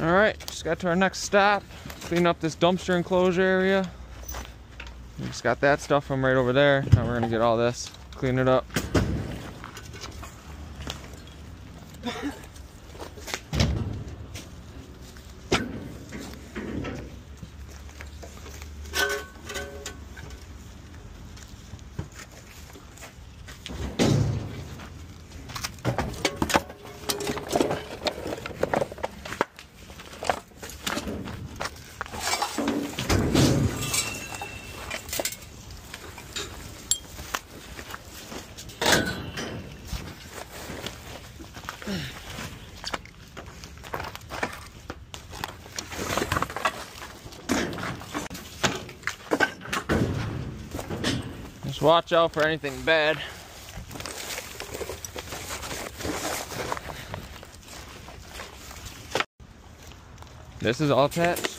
All right, just got to our next stop. Clean up this dumpster enclosure area. We just got that stuff from right over there. Now we're gonna get all this, clean it up. Just watch out for anything bad. This is all attached.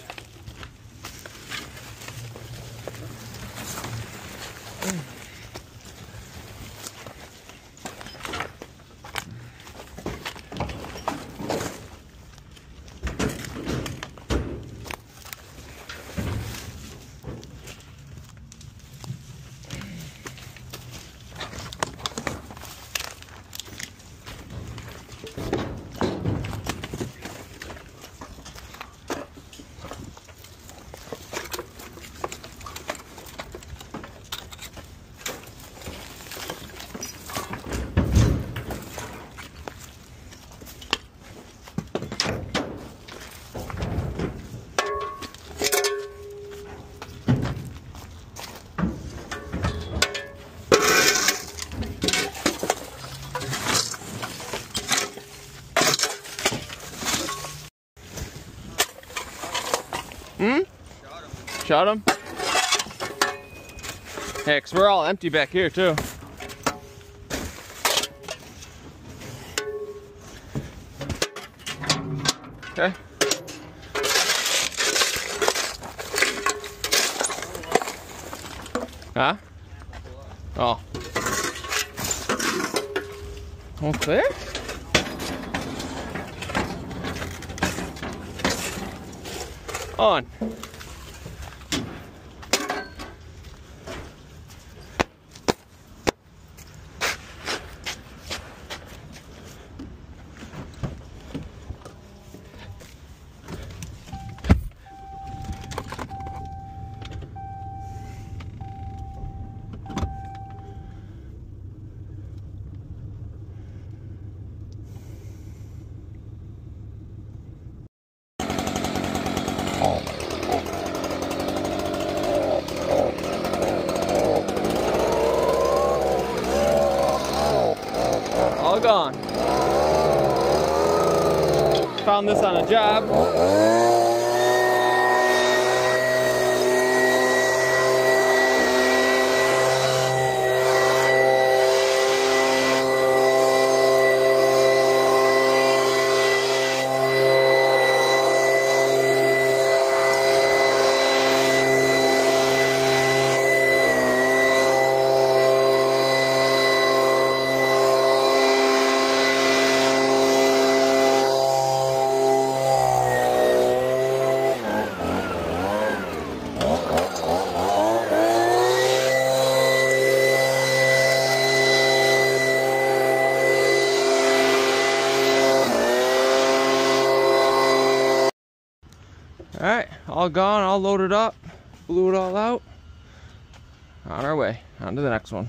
Hmm? Shot him. Hey, cause we're all empty back here too. Okay. Huh? Oh. All clear? On. All gone. Found this on a job. All right, all gone, all loaded up, blew it all out. On our way, on to the next one.